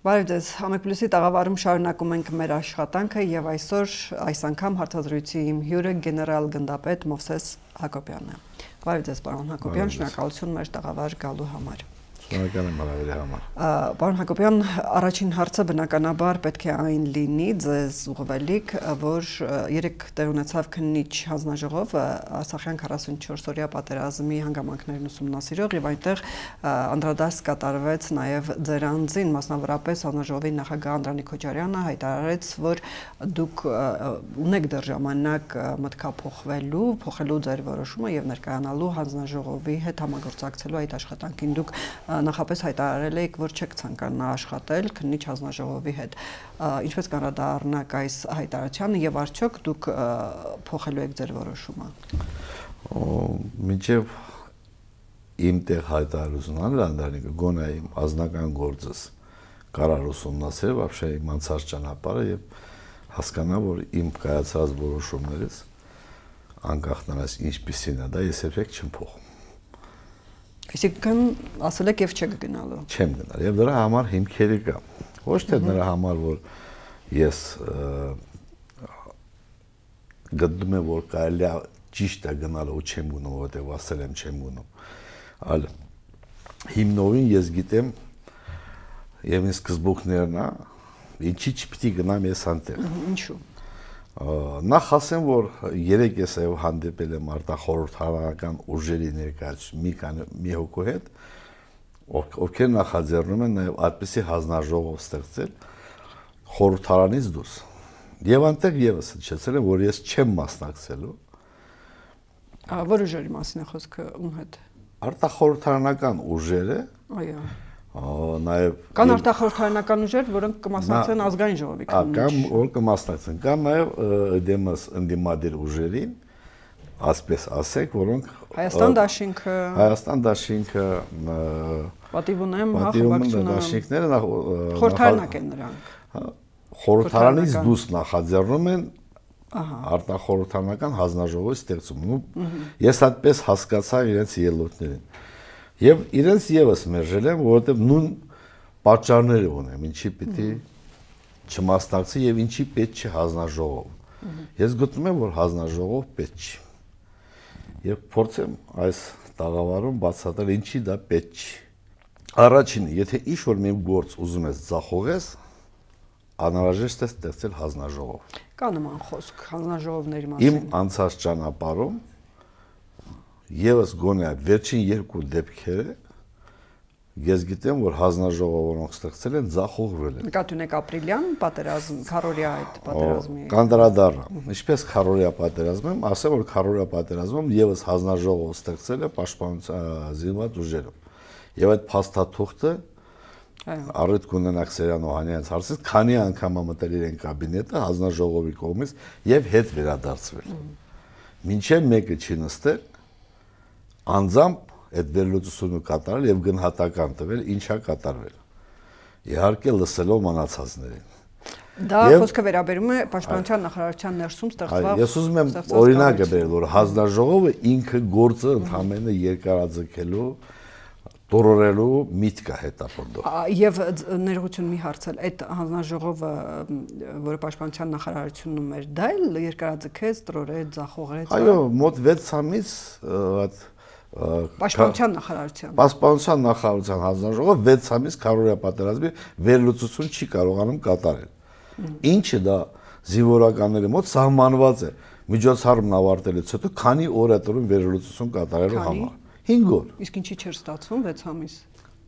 Բարև ձեզ։ Համեփլուսի տաղավարում շարունակում ենք մեր աշխատանքը եւ այսօր այս անգամ հարցազրույցի իմ հյուրը գեներալ գնդապետ Մովսես Հակոբյանն է։ Բարև ձեզ, պարոն Հակոբյան, շնորհակալություն մեր տաղավար գալու համար։ Շնորհակալ եմ հարավերի համար։ Պարոն Հակոբյան, առաջին հարցը բնականաբար պետք է այն լինի ձեզ ուղղվելիք, որ երեք տեղ ունեցավ քննիչ հանձնաժողով Արցախյան 44-օրյա պատերազմի հանգամանքներն ուսումնասիրող եւ այնտեղ անդրադարձ կատարվեց նաեւ ձեր անձին, մասնավորապես հանձնաժողովի նախագահ Անդրանիկ Քոչարյանը հայտարարեց, որ դուք ունեք դեռ ժամանակ մտքափոխվելու, փոխելու ձեր որոշումը եւ ներկայանալու հանձնաժողովի հետ համագործակցելու այդ աշխատանքին դուք նախապես հայտարարել եք, որ չեք ցանկանա աշխատել քննիչ հանձնաժողովի հետ։ Ինչպես կանրադառնաք այս հայտարարությանը եւ արդյոք դուք փոխելու եք ձեր որոշումը։ Մինչև իմ տեղ հայտարարությունն լանդարնիկը գոնե իմ ազնական գործս կարար ուսումնասիրել вообще իմ անցած ճանապարհը եւ հասկանա, որ իմ կայացած որոշումներից անկախ նրանից ինչպեսին է դա ես երբեք չեմ փոխում Այսինքն ասել եք եւ չեք գնալու։ Չեմ գնալ եւ դրա համար հիմքերի կա։ Ոչ թե նրա համար, որ ես գտնում եմ, որ կարելի է ճիշտ է գնալը ու չեմ գնում, որովհետեւ ասել եմ չեմ գնում։ Այլ հիմնովին ես գիտեմ եւ ինձ սկզբուկներն է, ինչի չպիտի գնամ ես անտեղ։ Ինչու՞ նախ ասեմ որ երեք ես այո հանդիպել եմ արտախորհրդարանական ուժերի ներկայացում մի կան մի հոգու հետ ովքեր նախաձեռնում են նաև այդպիսի հանձնաժողով ստեղծել խորհրդարանից դուրս եւ անտեղ եւս հիշեցել եմ որ ես չեմ մասնակցելու որ ուժերի մասին է խոսքը ում հետ արտախորհրդարանական ուժերը այո նաև կան արտախորհրդարանական ուժեր, որոնք կմասնակցեն ազգային ժողովի քննիչ։ Կամ որ կմասնակցեն, կան նաև դեմս ընդդիմադիր ուժերին, ասպես ասեք, որոնք Հայաստան դաշինքը Հայաստան դաշինքը պատիվ ունեմ հաղորդակցությունը դաշինքները խորհրդարանակ են նրանք։ հա, Խորհրդարանից դուրս նախաձեռնում են արտախորհրդարանական հանձնաժողովի ստեղծումը։ Ես այդպես հասկացա իրենց ելույթներին Եվ իրենց եւս մերժել եմ, որովհետեւ նույն պատճառները ունեմ, ինչի պիտի չմասնակցի եւ ինչի պետք չի հանձնաժողով։ Ես գտնում եմ, որ հանձնաժողով պետք չի։ Եվ փորձեմ այս տաղավարում բացատրել ինչի դա պետք չի։ Առաջինը, եթե ինչ որ մի գործ ուզում ես ձախողես, անհրաժեշտ է ստեղծել հանձնաժողով։ Կա նման խոսք հանձնաժողովների մասին։ Իմ անցած ճանապարհում Եվս գոնե վերջին երկու դեպքերը ես գիտեմ, որ հանձնաժողովը որոնք ստեղծել են, ձախողվել են։ Նկատի ունեք ապրիլյան պատերազմ, քարորիա այդ պատերազմի։ Կանդրադառը։ Ինչպես քարորիա պատերազմում, ասեմ, որ քարորիա պատերազմում եւս հանձնաժողովը ստեղծել է պաշտպանության զինված ուժերով։ Եվ այդ փաստաթուղթը Առիթ կունենակ Սերյան Օհանյանց հարցից, քանի անգամ մտել իրեն կաբինետը հանձնաժողովի կողմից եւ հետ վերադարձվել։ Մինչեւ մեկը չի նստել անձամբ այդ վերլուծությունը կատարել եւ գնահատական տվել ինչա կատարվել։ Իհարկե լսելով մնացածներին։ Դա խոսքը վերաբերում է պաշտպանության նախարարության ներսում ստեղծված Ես ուզում եմ օրինակը բերել, որ հանձնաժողովը ինքը գործը ընդհանրապես երկարաձգելու տորորելու միտք է հետապնդող։ Եվ ներողություն մի հարցել, այդ հանձնաժողովը, որը պաշտպանության նախարարությունում էր, դա էլ երկարաձգեց, տրորեց, ձախողեց։ Այո, մոտ 6 ամիս այդ Պաշտպանության նախարարության։ Պաշտպանության նախարարության հանձնաժողովը 6 ամիս քարորիա պատերազմի վերլուծություն չի կարողանում կատարել։ Ինչը դա զինվորականների մոտ սահմանված է միջոցառումն ավարտելուց հետո քանի օր է տրում վերլուծություն կատարելու համար։ 5 օր։ Իսկ ինչի չէր ստացվում 6 ամիս։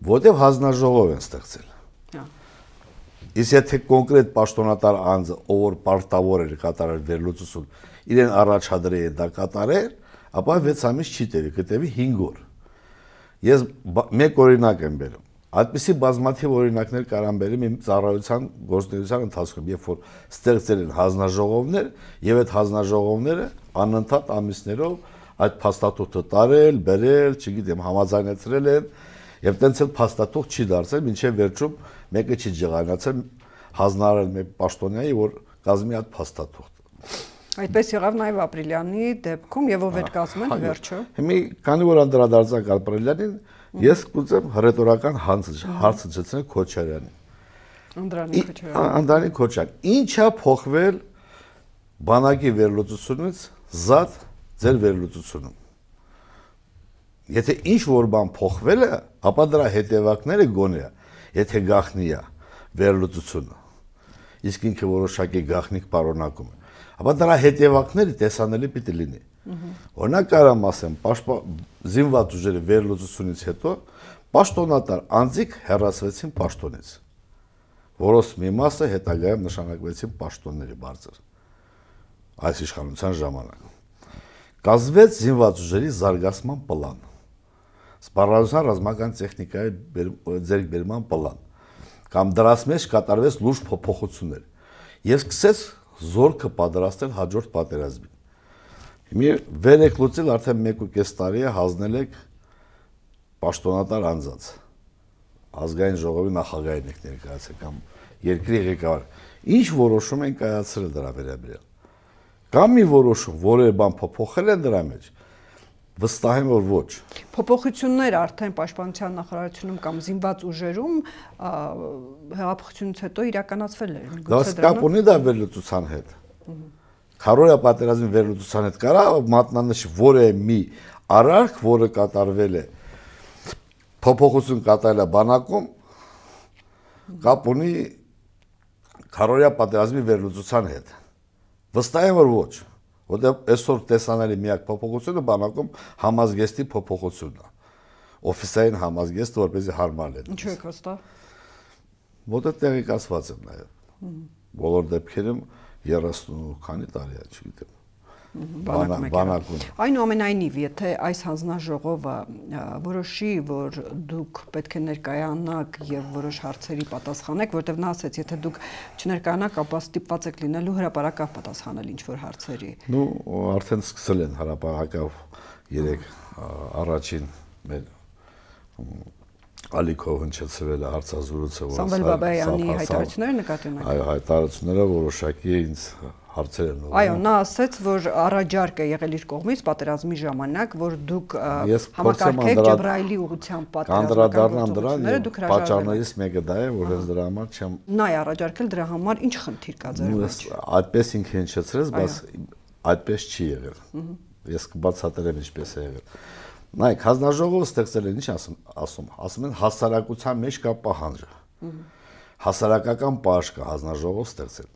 Որտեվ հանձնաժողով են ստեղծել։ Հա։ Իսկ եթե կոնկրետ պաշտոնատար անձը, ով որ պարտավոր էր կատարել վերլուծություն, իրեն առաջադրել է դա կատարել, ապա 6 ամիս չի տևի, կտևի 5 օր։ Ես մեկ օրինակ եմ բերում։ Այդպիսի բազմաթիվ օրինակներ կարամ բերեմ իմ ծառայության գործունեության ընթացքում, երբ որ ստեղծել են հանձնաժողովներ եւ այդ հանձնաժողովները անընդհատ ամիսներով այդ փաստաթուղթը տարել, բերել, չգիտեմ, համաձայնեցրել են եւ տենց էլ փաստաթուղթ չի դարձել, մինչեւ վերջում մեկը չի ջղայնացել հանձնարարել մեկ պաշտոնյայի, որ կազմի այդ փաստաթուղթը։ Այդպես եղավ նաև ապրիլյանի դեպքում եւ ով էր կազմել վերջը։ Հիմի քանի որ անդրադարձակ ապրիլյանին, ես կուզեմ հռետորական հարցը հարցը ցեցնել Քոչարյանին։ Անդրանիկ Քոչարյան։ Անդրանիկ Քոչարյան, ի՞նչա փոխվել բանակի վերլուծությունից զատ ձեր վերլուծությունում։ Եթե ինչ որ բան փոխվել է, ապա դրա հետևակները գոնե է, եթե գախնի է վերլուծությունը։ Իսկ ինքը որոշակի գախնիկ պարունակում է։ Ապա դրա հետևակները տեսանելի պիտի լինի։ Օրինակ կարամ ասեմ, զինված ուժերի վերլուծությունից հետո պաշտոնատար անձիկ հերացվեցին պաշտոնից որոնց մի մասը հետագայում նշանակվեցին պաշտոնների բարձր այս իշխանության ժամանակ կազմվեց զինված ուժերի զարգացման պլան սպառազան ռազմական տեխնիկայի ձեռքբերման պլան կամ դրաց մեջ կատարվեց լուրջ փոփոխություններ եւ սկսեց զորքը պատրաստել հաջորդ պատերազմին Մի վեր եք լուծել արդեն 1.5 տարի է հանձնել եք պաշտոնատար անձած ազգային ժողովի նախագահին եք ներկայացել կամ երկրի ղեկավար ինչ որոշում են կայացրել դրա վերաբերյալ կամ մի որոշում որևէ բան փոփոխել են դրա մեջ վստահ եմ որ ոչ փոփոխություններ արդեն պաշտպանության նախարարությունում կամ զինված ուժերում հեղափոխությունից հետո իրականացվել են գուցե դա կապ ունի դա վերլուծության հետ քարոյա պատերազմի վերլուծության հետ կարա մատնանշ որևէ մի արարք որը կատարվել է փոփոխություն կատարելա բանակում կապ ունի քարորիա պատերազմի վերլուծության հետ։ Վստահ եմ որ ոչ, որտեղ այսօր տեսանելի միակ փոփոխությունը բանակում համազգեստի փոփոխությունն է։ Օֆիսային համազգեստը որպեսզի հարմար լինի։ Ինչու եք վստահ։ Որտեղ տեղեկացված եմ նաև։ Բոլոր դեպքերում 30 քանի տարի է, չգիտեմ բանակում։ Այնուամենայնիվ, եթե այս հանձնաժողովը որոշի, որ դուք պետք է ներկայանաք եւ որոշ հարցերի պատասխանեք, որտեվ նա ասեց, եթե դուք չներկայանաք, ապա ստիպված եք լինելու հրաապարակավ պատասխանել ինչ որ հարցերի։ Ну, արդեն սկսել են հրաապարակավ 3 առաջին մեր Ալիքով հնչեցվել է հարցազրույցը, որ Սամվել Բաբայանի հայտարարությունները նկատի ունեն։ Այո, հայտարարությունները որոշակի ինձ հարցեր են ուղղում։ Այո, նա ասաց, որ առաջարկ է եղել իր կողմից պատերազմի ժամանակ, որ դուք համակարգեք Ջեբրայելի ուղղությամբ պատերազմական դրան դուք պատճառներից մեկը դա է, որ ես դրա համար չեմ Նա է առաջարկել դրա համար ինչ խնդիր կա ձեր մեջ։ Այդպես ինքը հնչեցրեց, բայց այդպես չի եղել։ Ես կբացատրեմ ինչպես է եղել։ Նայեք, հանձնաժողովը ստեղծել են ինչ ասում, ասում, ասում են հասարակության մեջ կա պահանջը։ Հասարակական պահանջ կա հանձնաժողով ստեղծել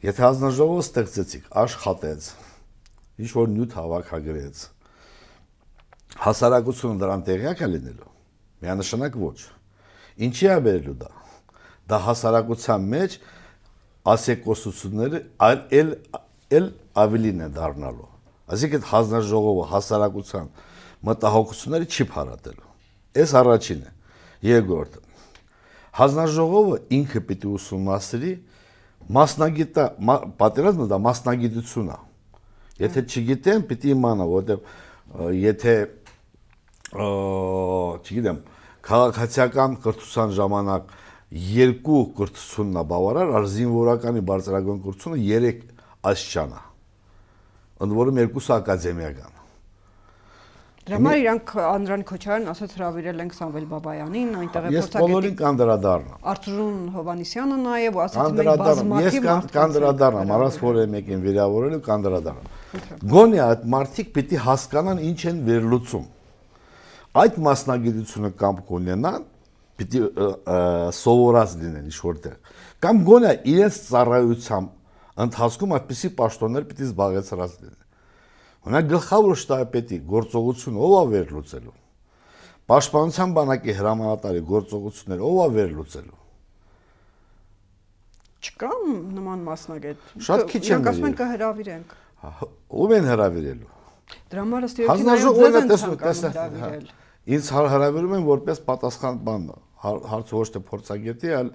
Եթե հանձնաժողովը ստեղծեցիք, աշխատեց, ինչ որ նյութ հավաքագրեց, հասարակությունը դրան տեղյակ է լինելու։ Միանշանակ ոչ։ Ինչի է վերելու դա։ Դա հասարակության մեջ ասեկոսությունները այլ էլ էլ ավելին է դառնալու։ Այսինքն հանձնաժողովը հասարակության մտահոգությունները չի փարատելու։ Այս առաջինը։ Երկրորդը։ Հանձնաժողովը ինքը պիտի ուսումնասիրի մասնագիտա պատերազմը դա մասնագիտություն է։ Եթե չգիտեն, պիտի իմանա, որովհետև եթե չգիտեմ, քաղաքացիական կրթության ժամանակ երկու կրթությունն է բավարար, ար զինվորականի բարձրագույն կրթությունը 3 աստիճան է։ Ընդ որում երկուսը ակադեմիական։ Դրա համար իրանք Անդրանիկ Քոչարյանն ասաց հravirել ենք Սամվել Բաբայանին, այնտեղ է փորձագետի։ Ես բոլորին կանդրադառնամ։ Արծրուն Հովանիսյանը նաև ասաց մենք բազմաթիվ Ես կանդրադառնամ, առանց որևէ մեկին վիրավորելու կանդրադառնամ։ Գոնե այդ մարդիկ պիտի հասկանան ինչ են վերլուծում։ Այդ մասնագիտությունը կամ կունենան, պիտի սովորած լինեն ինչ որտեղ։ Կամ գոնե իրենց ծառայությամբ ընթացքում այդպիսի պաշտոններ պիտի զբաղեցրած լինեն Օրինակ գլխավոր շտաբետի գործողությունը ով է վերլուծելու։ Պաշտպանության բանակի հրամանատարի գործողությունները ով է վերլուծելու։ Չկան նման մասնագետ։ Շատ քիչ են։ Ասում են կհրավիրենք։ Ով են հրավիրելու։ Դրա համար ըստ երևի հանձնաժողովը տեսնում տեսնում։ Ինձ հրավիրում են որպես պատասխան բան, հարցը ոչ թե փորձագետի, այլ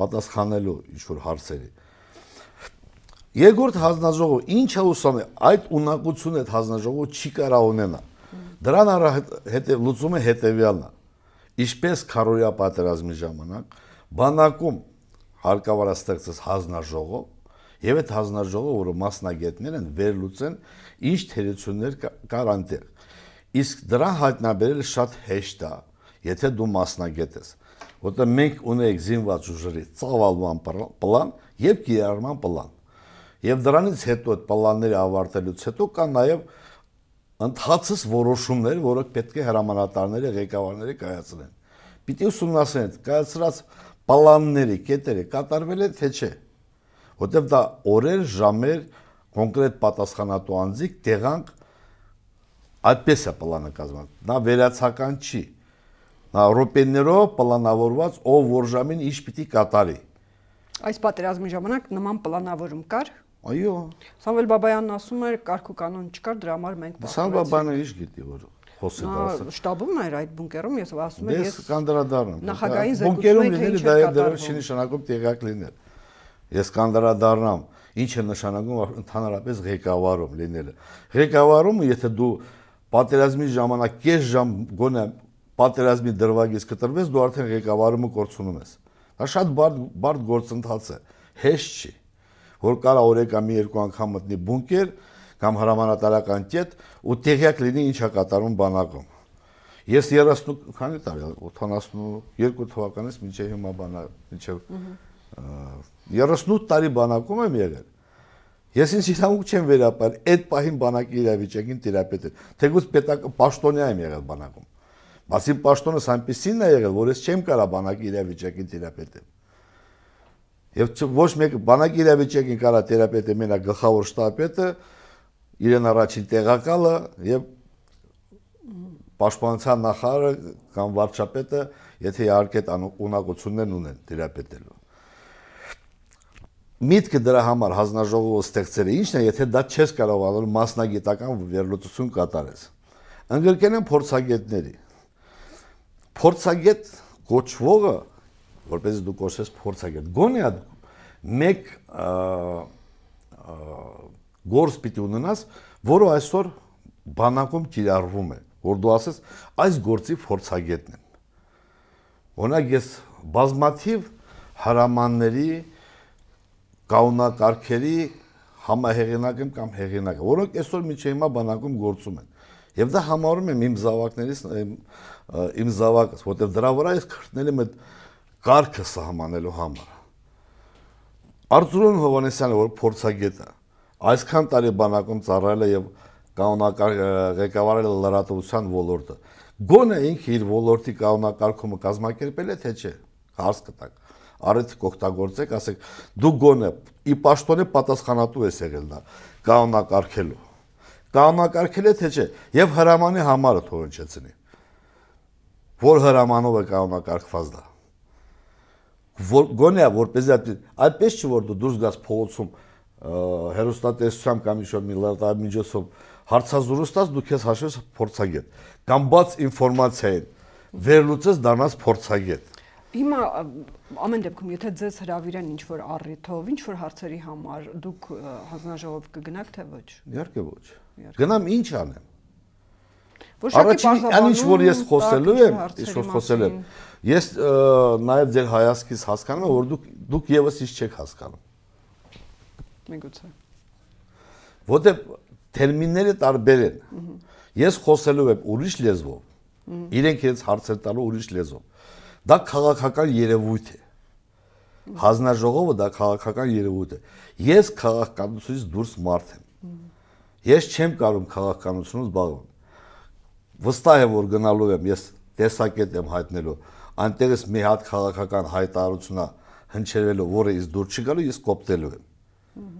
պատասխանելու ինչ որ հարցերի։ Երկրորդ հանձնաժողովը ինչ է ուսանում, այդ ունակությունը այդ հանձնաժողովը չի կարող ունենա։ Դրան հետև լուծումը հետևյալն է։ Ինչպես քարորիա պատերազմի ժամանակ բանակում հարկավոր է ստեղծած հանձնաժողով, եւ այդ հանձնաժողովը, որը մասնագետներ են, վերլուծեն ինչ թերություններ կար անտեղ։ Իսկ դրան հայտնաբերելը շատ հեշտ է, եթե դու մասնագետ ես։ որտեղ մենք ունենք զինված ուժերի ծավալման պլան եւ կիրառման պլան։ Եվ դրանից հետո այդ պլանները ավարտելուց հետո կա նաեւ ընդհանրից որոշումներ, որոնք պետք է հրամանատարները, ղեկավարները կայացնեն։ Պիտի ուսումնասիրեն կայացրած պլանների կետերը կատարվել են թե չէ։ Որտեվ դա օրեր, ժամեր, կոնկրետ պատասխանատու անձիկ տեղանք այդպես է պլանը կազմված։ Նա վերացական չի ռոպեներով պլանավորված ով որ ժամին ինչ պիտի կատարի։ Այս պատերազմի ժամանակ նման պլանավորում կար։ Այո։ Սամվել Բաբայանն ասում էր կարգ ու կանոն չկար, դրա համար մենք պատերազմի։ Սամվել Բաբայանը ինչ գիտի որ խոսի դասը։ Շտաբում էր այդ բունկերում, ես ասում եմ, ես կանդրադառնամ։ Նախագահային զեկուցում են թե ինչ դա դեռ չի նշանակում տեղակ լինել։ Ես կանդրադառնամ, ինչ է նշանակում ընդհանրապես ղեկավարում լինելը։ Ղեկավարումը, եթե դու պատերազմի ժամանակ կես ժամ գոնե պատերազմի դրվագից կտրվես, դու արդեն ղեկավարումը կորցնում ես։ Դա շատ բարդ բարդ գործընթաց է, հեշտ չի, որ կարա օրեկա մի երկու անգամ մտնի բունկեր կամ հրամանատարական կետ ու տեղյակ լինի ինչա կատարում բանակում։ Ես 30 քանի տարի 82 թվականից մինչև հիմա բանա մինչև 38 տարի բանակում եմ եղել։ Ես ինձ իրավունք չեմ վերապար այդ պահին բանակի իրավիճակին տիրապետել։ Թեկուզ պետակ պաշտոնյա եմ եղել բանակում։ Բացի պաշտոնս այնպեսին է եղել, որ ես չեմ կարա բանակի իրավիճակին թերապետել։ Եվ ոչ մեկ բանակի իրավիճակին կարա թերապետել մենակ գլխավոր շտաբետը, իրեն առաջին տեղակալը եւ պաշտպանության նախարարը կամ վարչապետը, եթե իհարկե ունակություններն ունեն թերապետելու։ Միտքը դրա համար հանձնաժողովը ստեղծել է ի՞նչն է, եթե դա չես կարողանում մասնագիտական վերլուծություն կատարես։ Ընդգրկեն են փորձագետների փորձագետ կոչվողը, որպես դու կոչես փորձագետ, գոնե մեկ գործ պիտի ունենաս, որը այսօր բանակում կիրառվում է, որ դու ասես այս գործի փորձագետն եմ։ Օրինակ ես բազմաթիվ հրամանների կանոնակարգերի համահեղինակ եմ կամ հեղինակ, որոնք այսօր միջի հիմա բանակում գործում են։ Եվ դա համարում եմ իմ զավակներից իմ զավակս, որտեղ դրա վրա ես քրտնել եմ այդ կարգը սահմանելու համար։ Արծրուն Հովանեսյանը, որ փորձագետ է, այսքան տարի բանակում ծառայել է եւ կանոնակարգ ղեկավարել է լրատվության ոլորտը։ Գոնե ինքը իր ոլորտի կանոնակարգումը կազմակերպել է թե չէ։ Հարց կտակ առիթ կօգտագործեք, ասեք դու գոնե ի պաշտոնե պատասխանատու ես եղել դա կանոնակարգելու։ Կանոնակարգել է թե չէ եւ հրամանի համարը թողնչեցնի որ հրամանով է կանոնակարգված դա որ գոնե որպես այդպես չի որ դու դուրս գաս փողոցում հերոստատեսությամբ կամ ինչ-որ մի լրատվամիջոցով հարցազրույց դու քեզ հաշվես փորձագետ կամ բաց ինֆորմացիային վերլուծես դառնաս փորձագետ Հիմա ամեն դեպքում եթե ձեզ հravirեն ինչ որ առիթով, ինչ որ հարցերի համար դուք հանձնաժողով կգնաք թե ոչ։ Իհարկե ոչ։ Գնամ ինչ անեմ։ Առաջին անիշ որ ես խոսելու եմ, ինչ որ խոսել եմ։ Ես նաև ձեր հայացքից հասկանում եմ, որ դուք դուք եւս ինչ չեք հասկանում։ Միգուցե։ Որտեւ տերմինները տարբեր են։ Ես խոսելու եմ ուրիշ լեզվով։ Իրենք ինձ հարցեր տալու ուրիշ լեզվով։ Դա քաղաքական երևույթ է։ Հանձնաժողովը դա քաղաքական երևույթ է։ Ես քաղաքականությունից դուրս մարդ եմ։ Ես չեմ կարող քաղաքականությունից զբաղվել վստահ եմ որ գնալու եմ ես տեսակետ եմ հայտնելու այնտեղից մի հատ քաղաքական հայտարարությունա հնչերելու որը իս դուր չի գալու ես կոպտելու եմ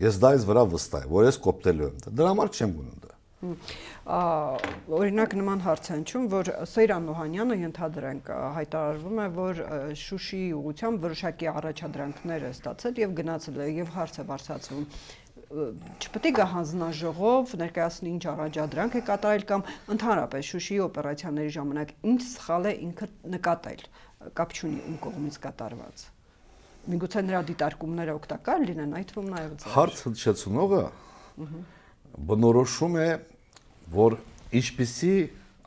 ես դա ես վրա վստահ եմ որ ես կոպտելու եմ դրա համար չեմ գնում դա օրինակ նման հարց է հնչում, որ Սեյրան Նոհանյանը ենթադրենք հայտարարվում է, որ Շուշիի ուղությամբ որոշակի առաջադրանքներ է ստացել եւ գնացել է եւ հարց է բարձրացվում չպետք է գա հանձնաժողով ներկայացնի ինչ առաջադրանք է կատարել կամ ընդհանրապես Շուշիի օպերացիաների ժամանակ ինչ սխալ է ինքը նկատել կապ չունի ում կողմից կատարված միգուցե նրա դիտարկումները օգտակար լինեն այդ թվում նաև ձեր հարց հնչեցնողը բնորոշում է որ ինչպիսի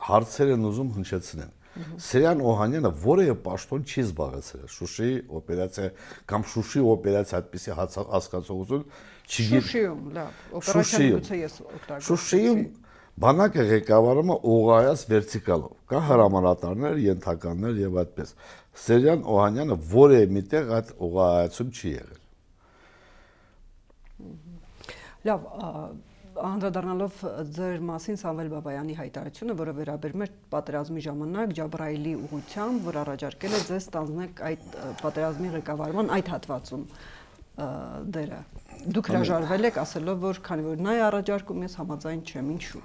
հարցեր են ուզում հնչեցնեն Սերյան Օհանյանը որևէ պաշտոն չի զբաղեցրել Շուշիի օպերացիա կամ Շուշիի օպերացիա այդպիսի հասկացողություն Շուշիում, լավ, օպերացիան գուցե ես օգտագործեցի։ Շուշիում Բանակը ղեկավարում է ուղղայած վերտիկալով։ Կա հրամանատարներ, ենթականներ եւ այդպես։ Սերյան Օհանյանը որևէ միտեղ այդ ուղղայացում չի եղել։ Լավ, անդրադառնալով ձեր մասին Սամվել Բաբայանի հայտարարությունը, որը վերաբերում է պատերազմի ժամանակ Ջաբրայելի ուղությամբ, որ առաջարկել է ձեզ ստանձնեք այդ պատերազմի ղեկավարման այդ հատվածում դերը։ Դուք հրաժարվել եք ասելով, որ քանի որ նա է առաջարկում, ես համաձայն չեմ, ինչու։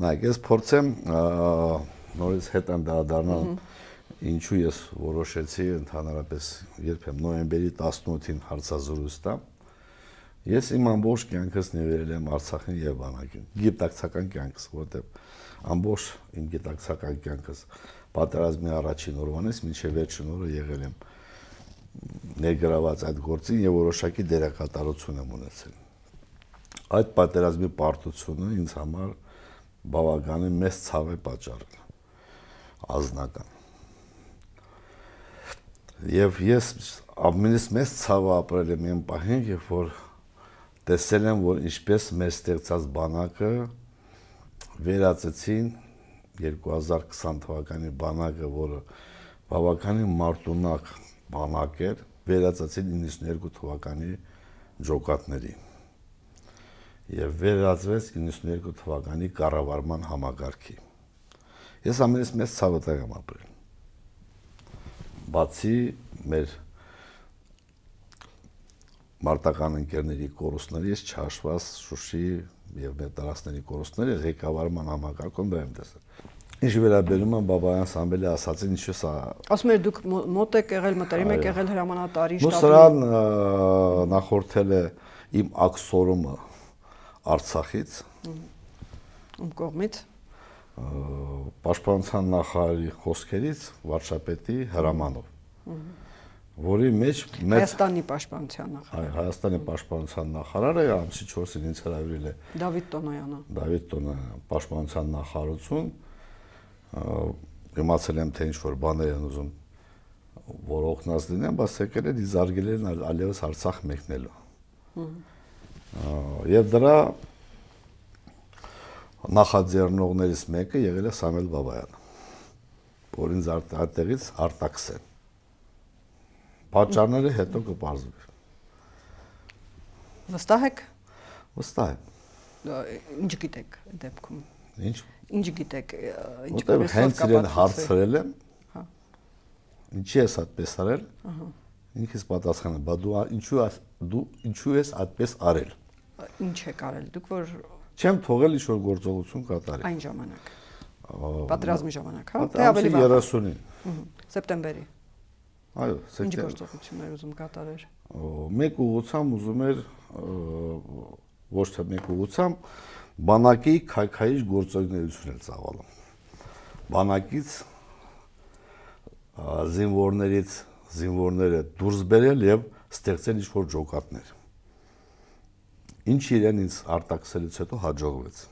Նայեք, ես փորձեմ նորից հետ անդրադառնալ ինչու ես որոշեցի ընդհանրապես երբեմ նոյեմբերի 18-ին հարցազրույց տամ Ես իմ ամբողջ կյանքս ներել եմ Արցախին եւ բանակին։ Գիտակցական կյանքս, որտեղ ամբողջ իմ գիտակցական կյանքս պատերազմի առաջին օրվանից մինչև վերջին օրը եղել եմ ներգրաված այդ գործին եւ որոշակի դերակատարություն եմ ունեցել։ Այդ պատերազմի պարտությունը ինձ համար բավականին մեծ ցավ է պատճառել ազնական եւ ես ամենից մեծ ցավը ապրել եմ այն պահին երբ որ տեսել եմ, որ ինչպես մեր ստեղծած բանակը վերածեցին 2020 թվականի բանակը, որը բավականին մարտունակ բանակ էր, վերածեցին 92 թվականի ջոկատների։ Եվ վերածվեց 92 թվականի կառավարման համագարքի։ Ես ամենից մեծ ցավը տեղ եմ ապրել։ Բացի մեր մարտական ընկերների կորուստների ես չհաշված Շուշի եւ մեր տարածքների կորուստների ղեկավարման համակարգում դա եմ տեսել։ Ինչ վերաբերում է Բաբայան Սամբելի ասացին ինչու սա Ասում եք դուք մոտ եք եղել, մտերիմ եք եղել հրամանատարի շտաբի։ Սրան նախորդել է իմ աքսորումը Արցախից։ Ում կողմից։ Պաշտպանության նախարարի խոսքերից վարչապետի հրամանով որի մեջ մեծ Հայաստանի պաշտպանության նախարար։ Այ Հայաստանի պաշտպանության նախարարը ամսի 4-ին ինձ հրավիրել է Դավիթ Տոնոյանը։ Դավիթ Տոնոյանը պաշտպանության նախարարություն իմացել եմ թե ինչ որ բաներ են ուզում որ օգնած լինեն, բայց եկել են իզարգել են allևս Արցախ մեկնելու։ Եվ դրա նախաձեռնողներից մեկը եղել է Սամվել Բաբայանը, որ ինձ այդտեղից արտաքսեն Պատճառները հետո կպարզվի։ Վստահ եք։ Վստահ եմ։ Ինչ գիտեք դեպքում։ Ինչ։ Ինչ գիտեք, ինչպես հենց իրեն հարցրել եմ։ Հա։ Ինչի ես այդպես արել։ Ահա։ Ինքս պատասխանը, բա դու ինչու դու ինչու ես այդպես արել։ Ինչ եք արել։ Դուք որ չեմ թողել ինչ որ գործողություն կատարի։ Այն ժամանակ։ Պատրաստի ժամանակ, հա։ Թե ավելի վաղ։ 30-ին։ Սեպտեմբերի։ Այո, ինչ գործողություններ ուզում կատարեր։ Մեկ ուղղությամբ ուզում էր ոչ թե մեկ ուղղությամբ բանակի քայքայիչ գործողություններ ծավալում։ Բանակից զինվորներից զինվորները դուրս բերել եւ ստեղծել ինչ-որ ջոկատներ։ Ինչ իրեն ինձ արտաքսելուց հետո հաջողվեց։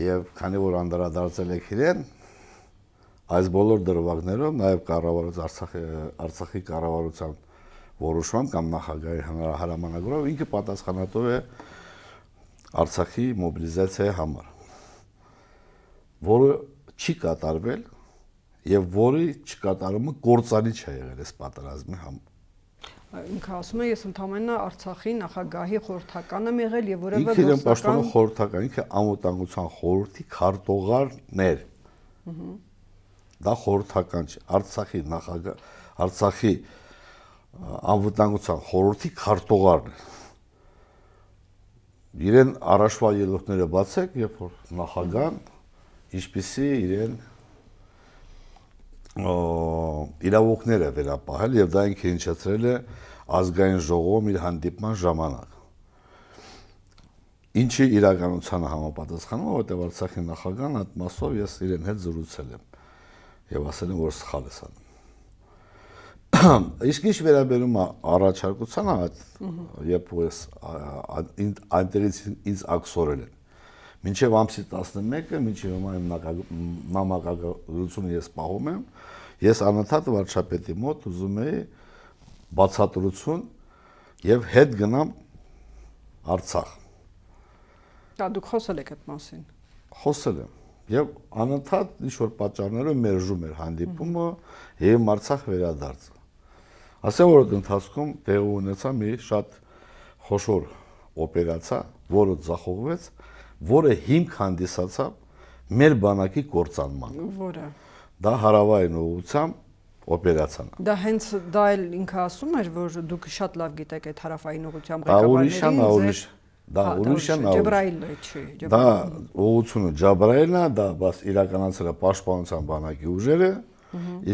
Եվ քանի որ անդրադարձել եք իրեն, Այս բոլոր դրվագներով նաև կառավարած Արցախի Արցախի կառավարության որոշման կամ նախագահի հրամանագրով ինքը պատասխանատու է Արցախի մոբիլիզացիայի համար, որը չի կատարվել եւ որի չկատարումը կործանի չէ եղել այս պատերազմի համար ինքը ասում է ես ընդամենը Արցախի նախագահի խորհրդական եմ եղել եւ որևէ գործական ինքը պաշտպանում խորհրդական ինքը անվտանգության խորհրդի քարտողարներ դա խորհրդական չէ արցախի նախագահ արցախի անվտանգության խորհրդի քարտուղարն է իրեն առաջվա ելույթները բացեք երբ որ նախագահան ինչպիսի իրեն իրավունքները վերապահել եւ դա ինքը հնչեցրել է ազգային ժողովում իր հանդիպման ժամանակ ինչի իրականությանը համապատասխանում, որտեղ Արցախի նախագահան այդ մասով ես իրեն հետ զրուցել եմ եւ ասել են որ սխալ ես անում իսկ ինչ վերաբերում է առաջարկությանը երբ ես այնտեղից ինձ ակսորել են մինչև ամսի 11-ը մինչև հիմա իմ նամակագրությունը ես պահում եմ ես անընդհատ վարչապետի մոտ ուզում եի բացատրություն եւ հետ գնամ Արցախ դա դուք խոսել եք այդ մասին խոսել եմ եւ անընդհատ ինչ որ պատճառներով մերժում էր հանդիպումը եւ Արցախ վերադարձը։ Ասեմ որ ընթացքում տեղ ունեցա մի շատ խոշոր օպերացիա, որը ձախողվեց, որը հիմք հանդիսացավ մեր բանակի կործանման։ Որը դա հարավային ուղությամբ օպերացիան։ Դա հենց դա էլ ինքը ասում էր, որ դուք շատ լավ գիտեք այդ հարավային ուղությամբ ղեկավարներին։ Դա ուրիշ է, դա ուրիշ է, Ջաբրայելը չի, Դա ուղությունը Ջաբրայելն է, դա բաց իրականացել է պաշտպանության բանակի ուժերը,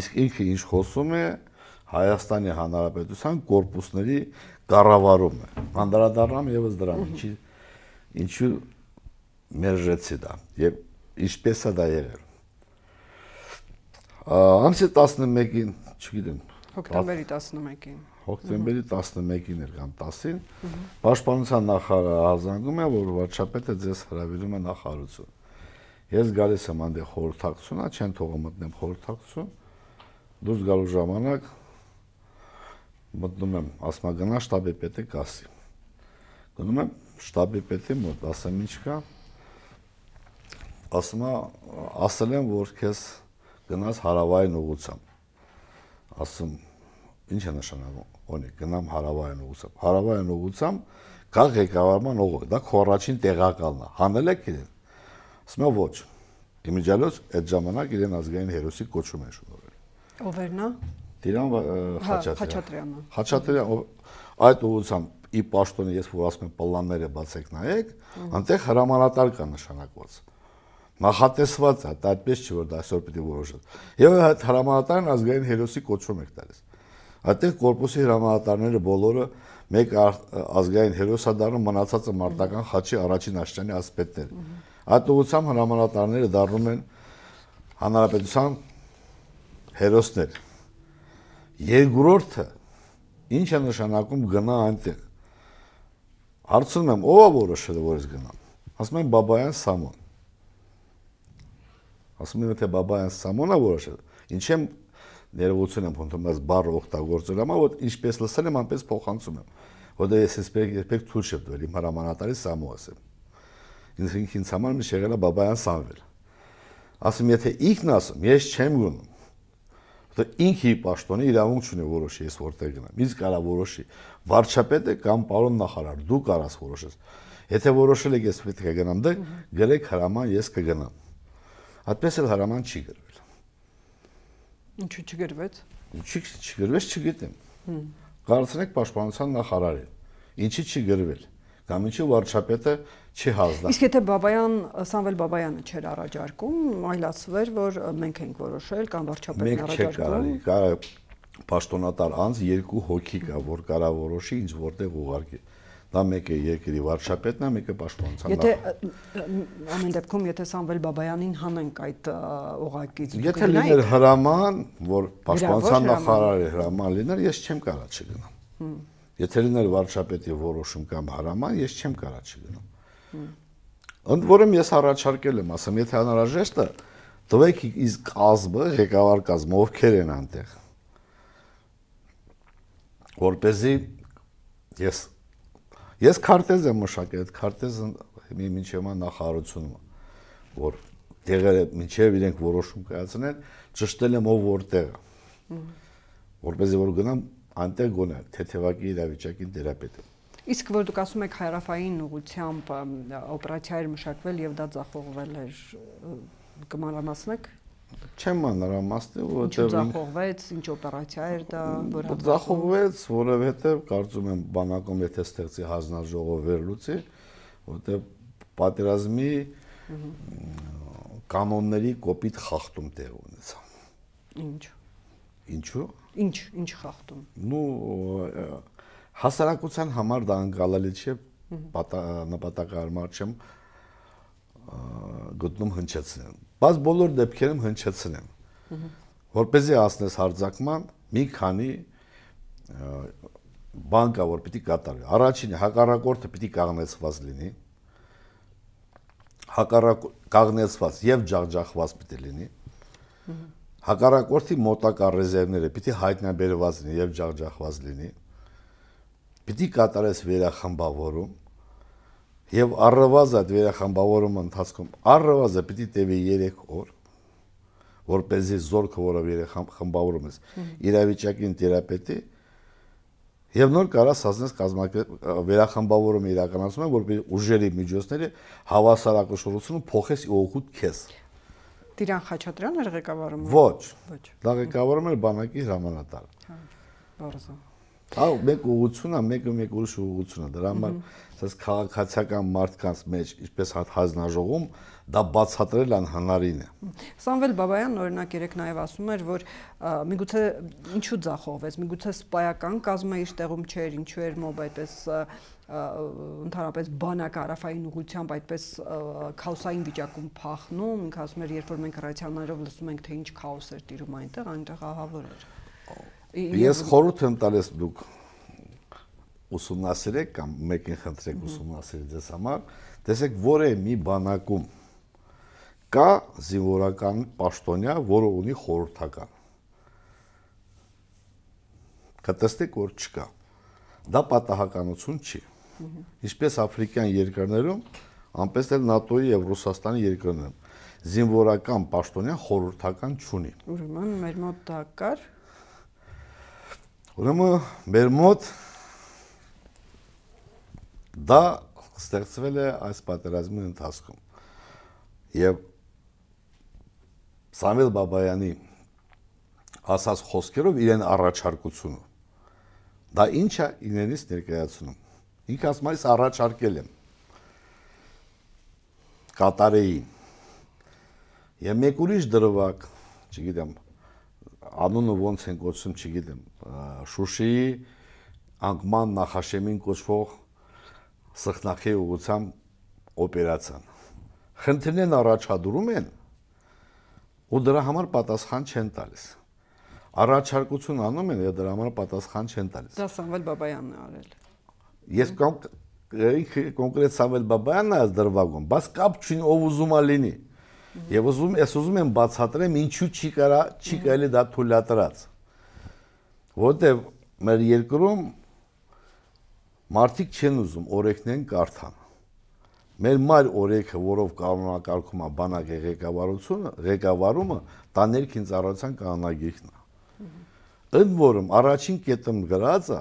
իսկ ինքը ինչ խոսում է Հայաստանի Հանրապետության կորպուսների կառավարում է։ Անդրադառնամ եւս դրան, ինչի ինչու մերժեցի դա եւ ինչպես է դա եղել։ Ամսի 11-ին, չգիտեմ, հոկտեմբերի 11-ին։ Հոկտեմբերի 11-ին էր կամ 10-ին Պաշտպանության նախարարը հազանգում է, որ վարչապետը ձեզ հրավիրում է նախարարություն։ Ես գալիս եմ անդե խորհրդակցությունա, չեն թողում մտնեմ խորհրդակցություն։ Դուրս գալու ժամանակ մտնում եմ, ասում եմ գնա շտաբի պետը կասի։ Գնում եմ շտաբի պետի մոտ, ասեմ ինչ կա։ Ասում է, ասել եմ, որ քեզ գնաս հարավային ուղությամբ։ Ասում, ինչ է նշանակում։ Օրինակ, գնամ հարավային ուղությամբ։ Հարավային ուղությամբ կա ղեկավարման օղ, դա քո առաջին տեղակալն է։ Հանել եք իրեն։ Ասում եմ, ոչ։ Իմիջիալոց այդ ժամանակ իրեն ազգային հերոսի կոչում են շնորհել։ Ով էր նա։ Տիրան հա, Խաչատրյանը։ Խաչատրյան այդ ուղղությամբ ի պաշտոնի ես որ ասում եմ պլանները բացեք նայեք, անտեղ հրամանատար կա նշանակված։ Նախատեսված է, դա այդպես չի որ դա այսօր պիտի որոշել։ Եվ այդ հրամանատարն ազգային հերոսի կոչում եք տալիս։ Այդտեղ կորպուսի հրամանատարները բոլորը մեկ ազգային հերոս է դառնում մնացածը մարտական խաչի առաջին աշճանի ասպետներ։ Այդ ուղղությամբ հրամանատարները դառնում են հանրապետության հերոսներ Երկրորդը ինչ է նշանակում գնա այնտեղ։ Հարցնում եմ, ով է որոշել, որ ես գնամ։ Ասում են Բաբայան Սամոն։ Ասում են թե Բաբայան Սամոնը որոշել։ Ինչ եմ ներողություն եմ փնտրում, այս բառը օգտագործել եմ, որ ինչպես լսել եմ, այնպես փոխանցում եմ։ Որտեղ ես երբեք երբեք ցույց չեմ տվել իմ հրամանատարի Սամո ասեմ։ Ինձ ինքնից համար մի եղել է Բաբայան Սամվել։ Ասում եթե ինքն ասում, ես չեմ գնում Դա ինքի պաշտոնի իրավունք չունի որոշի ես որտեղ գնամ։ Իսկ կարա որոշի վարչապետը կամ պարոն նախարար, դու կարաս որոշես։ Եթե որոշել եք ես պետք է գնամ դե գրեք հրաման ես կգնամ։ Այդպես էլ հրաման չի գրվել։ Ինչու չգրվեց։ Ինչի չգրվեց չգիտեմ։ Կարծրեք պաշտպանության նախարարին։ Ինչի չի գրվել կամ ինչու վարչապետը չի հազդա։ Իսկ եթե Բաբայան, Սամվել Բաբայանը չէր առաջարկում, այլացվեր, որ մենք ենք որոշել կամ վարչապետն առաջարկում։ Մենք չեք պաշտոնատար անձ երկու հոգի կա, որ կարա որոշի ինչ որտեղ ուղարկի դա մեկը երկրի վարչապետն է, մեկը պաշտպանության Եթե ամեն դեպքում եթե Սամվել Բաբայանին հանենք այդ օղակից, եթե լիներ հրաման, որ պաշտպանության նախարարի հրաման լիներ, ես չեմ կարա չգնամ։ Եթե լիներ վարչապետի որոշում կամ հրաման, ես չեմ կարա չգնամ։ Ընդ որում ես առաջարկել եմ, ասեմ, եթե անհրաժեշտ է, տվեք իս կազմը, ղեկավար կազմը, ովքեր են անտեղ։ Որպեսզի ես ես քարտեզ եմ մշակել, այդ քարտեզը մի մինչև նախարարությունում որ տեղերը մինչև իրենք որոշում կայացնեն, ճշտել եմ ով որտեղ։ Որպեսզի որ գնամ այնտեղ գոնե թեթևակի իրավիճակին դերապետ եմ։ Իսկ որ դուք ասում եք հայրafային ուղությամբ օպերացիա էր մշակվել եւ դա ձախողվել էր կմանրամասնեք Չեմ մանրամասնել, որովհետեւ ձախողվեց, ինչ օպերացիա էր դա, որ ձախողվեց, որովհետեւ կարծում եմ բանակում եթե ստեղծի հանձնաժողով վերլուծի, որովհետեւ պատերազմի կանոնների կոպիտ խախտում տեղ ունեցավ։ Ինչ։ Ինչու՞։ Ինչ, ինչ խախտում։ Ну հասարակության համար դա անկալելի չէ, նպատակարար չեմ գտնում հնչեցնեմ։ Բայց բոլոր դեպքերում հնչեցնեմ։ Որպեսզի ասնես հարձակման մի քանի բան կա որ պիտի կատարվի։ Առաջինը հակառակորդը պիտի կաղնեցված լինի։ Հակառակ կաղնեցված եւ ջախջախված պիտի լինի։ Հակառակորդի մոտակա ռեզերվները պիտի հայտնաբերված լինի եւ ջախջախված լինի։ Պիտի կատարես վերախմբավորում Եվ առնվազն այդ վերախմբավորումը ընթացքում առնվազն պիտի տևի 3 օր, որ เป զի զորքը, որը վերախմբավորում ես, իրավիճակին թերապետի Եվ նոր կարաս ասես կազմակերպ վերախմբավորումը իրականացում են, որպեսզի ուժերի միջոցների հավասարակշռությունը փոխես օգուտ քեզ։ Տիրան Խաչատրյանն էր ղեկավարում։ Ոչ։ Ոչ։ Դա ղեկավարում էր բանակի հրամանատար։ Հա, բարձր։ Հա, մեկ ուղղություն է, մեկը մեկ ուրիշ ուղղություն է։ Դրա համար ասես քաղաքացիական մարդկանց մեջ, ինչպես հատ հանձնաժողում, դա բացատրել անհնարին է։ Սամվել Բաբայանն օրինակ երեք նաև ասում էր, որ միգուցե ինչու ձախողվեց, միգուցե սպայական կազմը իր տեղում չէր, ինչու էր մոբ այդպես ընդհանրապես բանակ հարավային ուղությամբ այդպես քաոսային վիճակում փախնում, ինքը ասում էր, երբ որ մենք ռացիաներով լսում ենք, թե ինչ քաոս էր տիրում այնտեղ, այնտեղ ահավոր էր։ Ես խորհուրդ եմ տալիս դուք ուսումնասիրեք կամ մեկին խնդրեք ուսումնասիրել ձեզ համար, տեսեք որը մի բանակում կա զինվորական պաշտոնյա, որը ունի խորհրդական։ Կտեսնեք, որ չկա։ Դա պատահականություն չի։ Ինչպես աֆրիկյան երկրներում, անպես էլ ՆԱՏՕ-ի եւ Ռուսաստանի երկրներում զինվորական պաշտոնյա խորհրդական չունի։ Ուրեմն մեր մոտ դա կար։ Ուրեմն մեր մոտ դա ստեղծվել է այս պատերազմի ընթացքում։ Եվ Սամվել Բաբայանի ասած խոսքերով իրեն առաջարկությունը։ Դա ինչ է ինենից ներկայացնում։ Ինքը ասում է, առաջարկել եմ կատարեին։ Եվ մեկ ուրիշ դրվակ, չգիտեմ, անունը ոնց են կոչում, չգիտեմ, Շուշիի անկման նախաշեմին կոչվող սխնակի ուղությամբ օպերացիան։ Խնդիրներն առաջադրում են ու դրա համար պատասխան չեն տալիս։ Առաջարկություն անում են եւ դրա համար պատասխան չեն տալիս։ Դա Սամվել Բաբայանն է արել։ Ես կոնկրետ Սամվել Բաբայանն է դրվագում, բայց կապ չունի ով ուզում է լինի։ Եվ ուզում ես ուզում եմ բացատրեմ ինչու չի կարա չի կարելի դա թույլատրած։ Որտեւ մեր երկրում մարդիկ չեն ուզում օրենքներն կարդան մեր մայր օրենքը, որով կանոնակարգում է բանակի ղեկավարությունը, ղեկավարումը, դա ներքին ծառայության կանոնագիրքն է։ Ընդ որում առաջին կետում գրած է,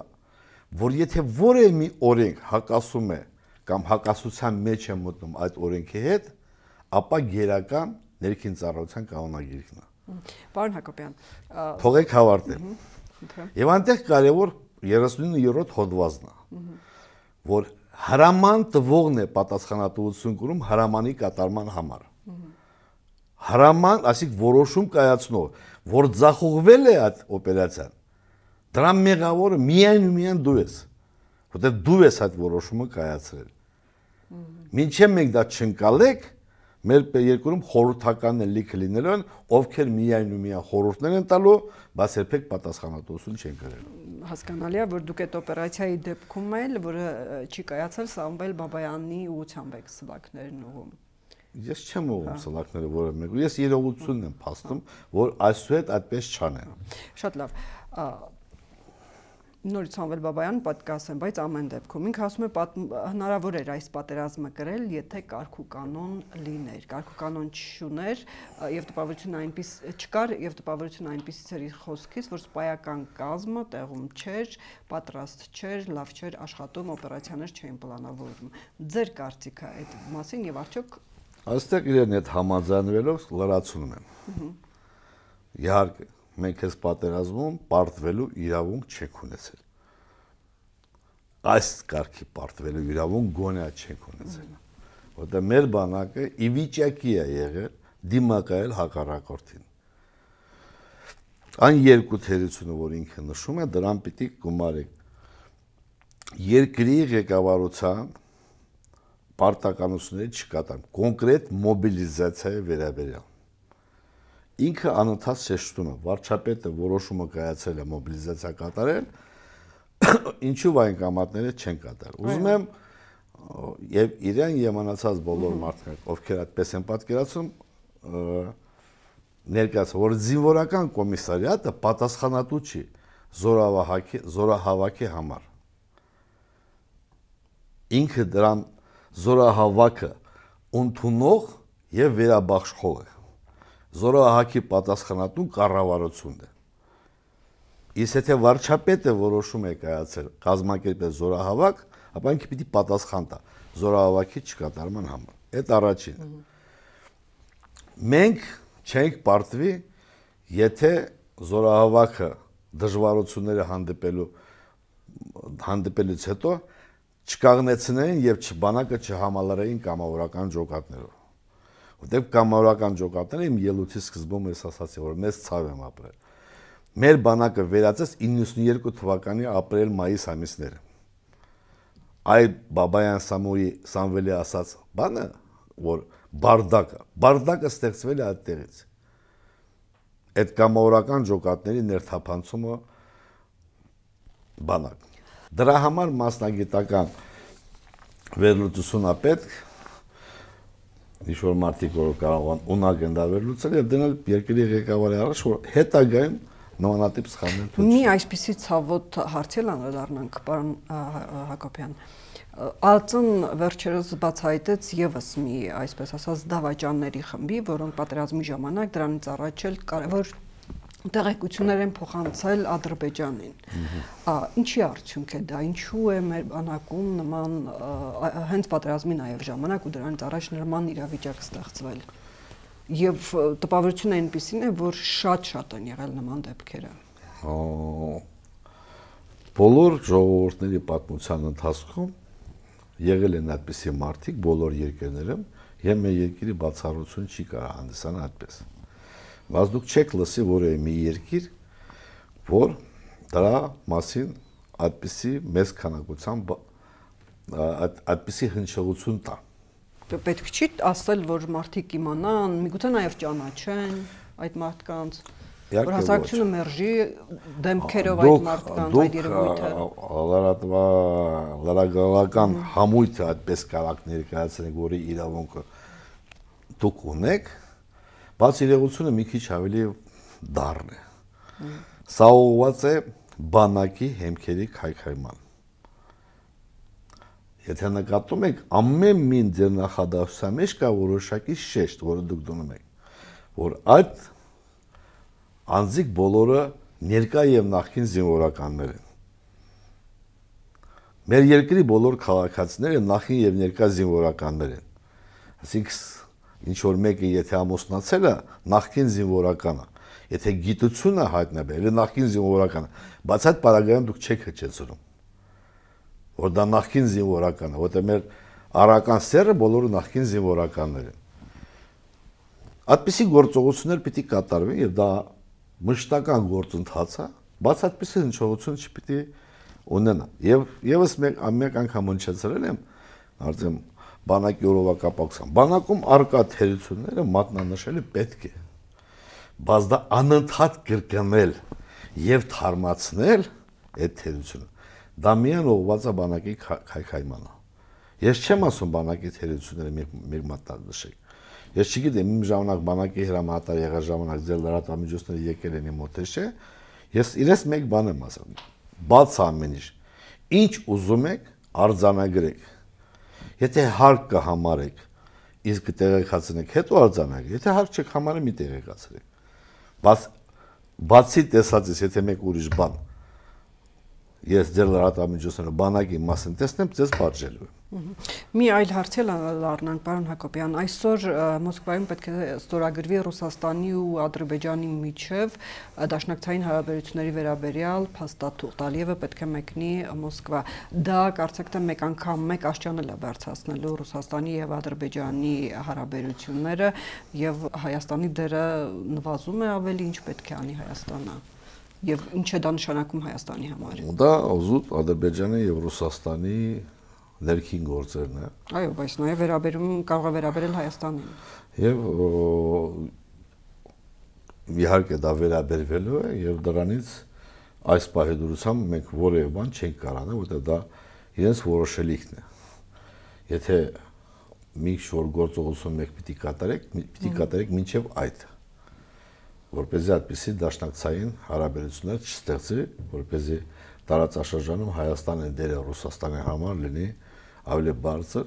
որ եթե որևէ մի օրենք հակասում է կամ հակասության մեջ է մտնում այդ օրենքի հետ, ապա գերական ներքին ծառայության կանոնագիրքն է։ Պարոն Հակոբյան, թողեք հավարտեմ։ Եվ այնտեղ կարևոր 39-րդ հոդվածն է, որ հրաման տվողն է պատասխանատվություն կրում հրամանի կատարման համար։ Հրաման, ասիկ որոշում կայացնող, որ ձախողվել է այդ օպերացիան, դրա մեղավորը միայն ու միայն դու ես, որտեղ դու ես այդ որոշումը կայացրել։ Մինչև մենք դա չընկալենք, մեր երկրում խորհրդականն է լիքը լինելու են, ովքեր միայն ու միայն խորհուրդներ են տալու, բայց երբեք պատասխանատվություն չեն կրելու հասկանալի է, որ դուք այդ օպերացիայի դեպքում էլ, որը չի կայացել Սամվել Բաբայանի ուղությամբ եք սլակներն ուղում։ Ես չեմ ուղում հա։ սլակները որը մեկ։ Ես երողությունն եմ փաստում, որ այսուհետ այդպես չանեն։ Շատ լավ նորից Համվել Բաբայան պատկասեմ, բայց ամեն դեպքում ինքը ասում է հնարավոր էր այս պատերազմը գրել, եթե կարգուկանոն լիներ, կարգուկանոն չուներ եւ տպավորություն այնպես չկար եւ տպավորություն այնպեսից էր խոսքից, որ սպայական կազմը տեղում չէր, պատրաստ չէր, լավ չէր աշխատում, օպերացիաներ չէին պլանավորվում։ Ձեր կարծիքը այդ մասին եւ արդյոք Այստեղ իրեն այդ համաձայնվելով լրացնում եմ։ Իհարկե մենք այս պատերազմում պարտվելու իրավունք չենք ունեցել։ Այս կարգի պարտվելու իրավունք գոնե չենք ունեցել։ Որտեղ մեր բանակը ի վիճակի է եղել դիմակայել հակառակորդին։ Այն երկու թերությունը, որ ինքը նշում է, դրան պիտի գումարեք երկրի ղեկավարության պարտականությունների չկատարում, կոնկրետ մոբիլիզացիայի վերաբերյալ ինքը անընդհատ շեշտում է վարչապետը որոշումը կայացել է մոբիլիզացիա կատարել ինչու վայնկամատները չեն կատարել ուզում եմ եւ իրեն եւ մնացած բոլոր մարդկանց ովքեր այդպես են պատկերացում ներկայացը որ զինվորական կոմիսարիատը պատասխանատու չի զորավահակի զորահավաքի համար ինքը դրան զորահավաքը ընդունող եւ վերաբաշխող է։ Զորահակի պատասխանատուն կառավարությունն է։ Իսկ եթե վարչապետը որոշում է կայացել կազմակերպել զորահավաք, ապա ինքը պիտի պատասխան տա զորահավաքի չկատարման համար։ Այդ առաջինը։ Մենք չենք պարտվի, եթե զորահավաքը դժվարությունները հանդիպելու հանդիպելուց հետո չկաղնեցնեին եւ չբանակը չհամալարեին կամավորական ջոկատներով որտեղ կամավորական ջոկատները իմ ելույթի սկզբում ես ասացի որ մեծ ցավ եմ ապրել մեր բանակը վերածեց 92 թվականի ապրիլ-մայիս ամիսները այ Բաբայան Սամոյի Սամվելի ասած բանը որ բարդակը բարդակը ստեղծվել է այդտեղից այդ կամավորական ջոկատների ներթափանցումը բանակ դրա համար մասնագիտական վերլուծություն է պետք ինչ որ մարդիկ որ կարող են ունակ են դա վերլուծել եւ դնել երկրի ղեկավարի առաջ որ հետագայում նմանատիպ սխալներ թույլ։ Մի այսպիսի ցավոտ հարցել անդրադառնանք, պարոն Հակոբյան։ ԱԾ-ն վերջերս բացահայտեց եւս մի, այսպես ասած, դավաճանների խմբի, որոնք պատերազմի ժամանակ դրանից առաջ էլ կարևոր տեղեկություններ են փոխանցել Ադրբեջանին։ Ա ինչի արդյունք է դա։ Ինչու է մեր բանակում նման հենց պատերազմի նաև ժամանակ ու դրանից առաջ նման իրավիճակ ստեղծվել։ Եվ տպավորությունը այնպեսին է, որ շատ-շատ են եղել նման դեպքերը։ Բոլոր ժողովուրդների պատմության ընթացքում եղել են այդպիսի մարդիկ բոլոր երկրներում, եւ մեր երկրի բացառություն չի կարող հանդիսանալ այդպես բայց դուք չեք լսի որևէ մի երկիր, որ դրա մասին այդպիսի մեծ քանակությամբ այդ այդպիսի հնչողություն տա։ Պետք չի ասել, որ մարդիկ իմանան, միգուցե նաև ճանաչեն այդ մարդկանց որ հասարակությունը մերժի դեմքերով այդ մարդկանց այդ երևույթը լրատվա լրագրողական համույթը այդպես կարակ ներկայացնենք որի իրավունքը դուք ունեք Բայց իրողությունը մի քիչ ավելի դառն է։ Սա ուղված է բանակի հեմքերի քայքայման։ Եթե նկատում եք, ամեն մին ձեր նախադասության մեջ կա որոշակի շեշտ, որը դուք դնում եք, որ այդ անձիկ բոլորը ներկա եւ նախքին զինվորականներ են։ Մեր երկրի բոլոր քաղաքացիները նախին եւ ներկա զինվորականներ են։ Այսինքն ինչ որ մեկը եթե ամուսնացել է, նախքին զինվորական է։ Եթե գիտությունը հայտնաբերել է նախքին զինվորական, բայց այդ параգրաֆը դուք չեք հճեցնում։ Որ դա նախքին զինվորական է, որտեղ մեր արական սերը բոլորը նախքին զինվորականներ են։ Այդպիսի գործողություններ պիտի կատարվեն եւ դա մշտական գործընթաց է, բայց այդպիսի հնչողություն չպիտի ունենա։ Եվ եւս մեկ ամեն անգամ հնչեցրել եմ, արդյոք բանակի օրովակապակցության։ Բանակում արկա թերությունները մատնանշելը պետք է։ Բայց դա անընդհատ կրկնել եւ թարմացնել այդ թերությունը։ Դա միայն ուղղված է բանակի քայքայմանը։ Ես չեմ ասում բանակի թերությունները մեր, մեր մատնանշեք։ Ես չգիտեմ, իմ ժամանակ բանակի հրամանատար եղած ժամանակ ձեր լրատվամիջոցները եկել են իմ մոտ չէ։ Ես իրես մեկ բան եմ ասում։ Բաց ամեն ինչ։ Ինչ ուզում եք, արձանագրեք Եթե հարկ կհամարեք, իսկ տեղեկացնեք, հետո արձանագրեք։ Եթե հարկ չեք համարը, մի տեղեկացրեք։ Բայց բացի տեսածից, եթե մեկ ուրիշ բան ես ձեր լրատվամիջոցները բանակի մասին տեսնեմ, ձեզ պատժելու եմ։ Մի այլ հարցել առնանք, պարոն Հակոբյան, այսօր Մոսկվայում պետք է ստորագրվի Ռուսաստանի ու Ադրբեջանի միջև դաշնակցային հարաբերությունների վերաբերյալ փաստաթուղթ։ Ալիևը պետք է մեկնի Մոսկվա։ Դա կարծեք թե մեկ անգամ մեկ աշճանել է բարձրացնելու Ռուսաստանի եւ Ադրբեջանի հարաբերությունները եւ Հայաստանի դերը նվազում է ավելի, ինչ պետք է անի Հայաստանը եւ ինչ է դա նշանակում Հայաստանի համար։ Դա զուտ Ադրբեջանի եւ Ռուսաստանի ներքին գործերն է։ Այո, բայց նաեւ վերաբերում կարող է վերաբերել Հայաստանին։ Եվ իհարկե դա վերաբերվելու է եւ դրանից այս պահի դուրսամ մենք որևէ բան չենք կարող անել, որտեղ դա իրենց որոշելիքն է։ Եթե մի շոր գործողություն մեկ պիտի կատարեք, պիտի կատարեք մինչև այդ որպեսզի այդպիսի դաշնակցային հարաբերություններ չստեղծի, որպեսզի տարածաշրջանում Հայաստանի դերը Ռուսաստանի համար լինի ավելի բարձր,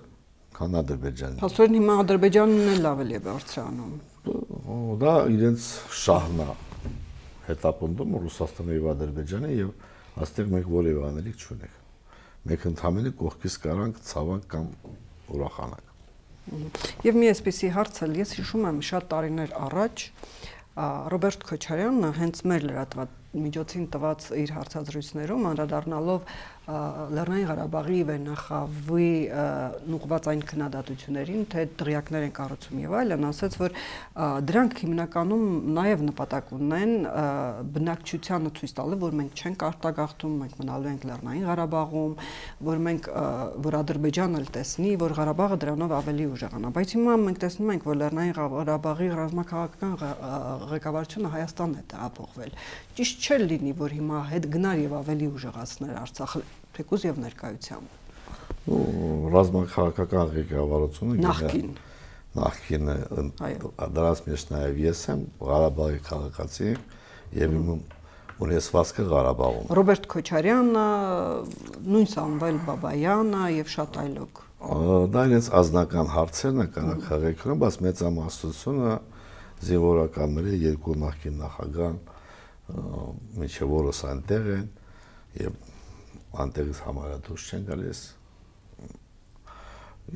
քան Ադրբեջանի։ Հասորեն հիմա Ադրբեջանն էլ ավելի է բարձրանում։ Դա իրենց շահն է հետապնդում Ռուսաստանի եւ Ադրբեջանի եւ այստեղ մենք որևէ անելիք չունենք։ Մենք ընդհանրապես կողքից կարանք ցավանք կամ ուրախանանք։ Եվ մի էսպիսի հարց էլ ես հիշում եմ շատ տարիներ առաջ Ռոբերտ Քոչարյանը հենց մեր լրատվական միջոցին տված իր հարցազրույցներում անդրադառնալով Լեռնային Ղարաբաղի վերնախավի նուղված այն քննադատություններին, թե դղյակներ են կառուցում եւ այլն, ասաց, որ դրանք հիմնականում նաեւ նպատակ ունեն բնակչությանը ցույց տալը, որ մենք չենք արտագաղթում, մենք մնալու ենք Լեռնային Ղարաբաղում, որ մենք որ Ադրբեջանը տեսնի, որ Ղարաբաղը դրանով ավելի ուժեղանա։ Բայց հիմա մենք տեսնում ենք, որ Լեռնային Ղարաբաղի ռազմաքաղաքական ղեկավարությունը Հայաստանն է տեղափոխվել։ Ճիշտ չէ լինի, որ հիմա հետ գնար եւ ավելի ուժեղացներ Արցախը թեկուզ եւ ներկայությամբ։ Ու ռազմաքաղաքական ղեկավարությունը նախքին նախքին դրանց մեջ նաեւ ես եմ Ղարաբաղի քաղաքացի եւ իմ ունեցվածքը Ղարաբաղում։ Ռոբերտ Քոչարյանը, նույն Սամվել Բաբայանը եւ շատ այլոք։ Դա իրենց ազնական հարցերն է քաղաքական, բայց մեծամասնությունը զինվորականների երկու նախկին նախագահան միջև որս այնտեղ են եւ անտեղից համարյա դուրս չեն գալիս։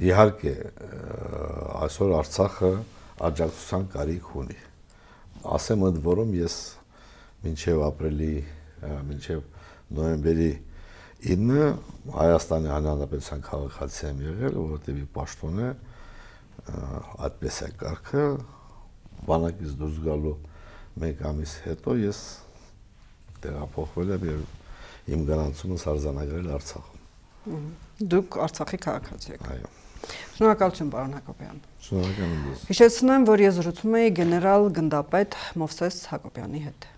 Իհարկե, այսօր Արցախը աջակցության կարիք ունի։ Ասեմ ընդ որում ես մինչև ապրիլի, մինչև նոյեմբերի 9-ը Հայաստանի Հանրապետության քաղաքացի եմ եղել, որովհետև պաշտոն է այդպես է կարգը բանակից դուրս գալու մեկ ամիս հետո ես տեղափոխվել եմ եւ իմ գրանցումս արձանագրել Արցախում։ Դուք Արցախի քաղաքացի եք։ Այո։ Շնորհակալություն, պարոն Հակոբյան։ Շնորհակալ եմ։ Հիշեցնեմ, որ ես զրուցում եի գեներալ գնդապետ Մովսես Հակոբյանի հետ։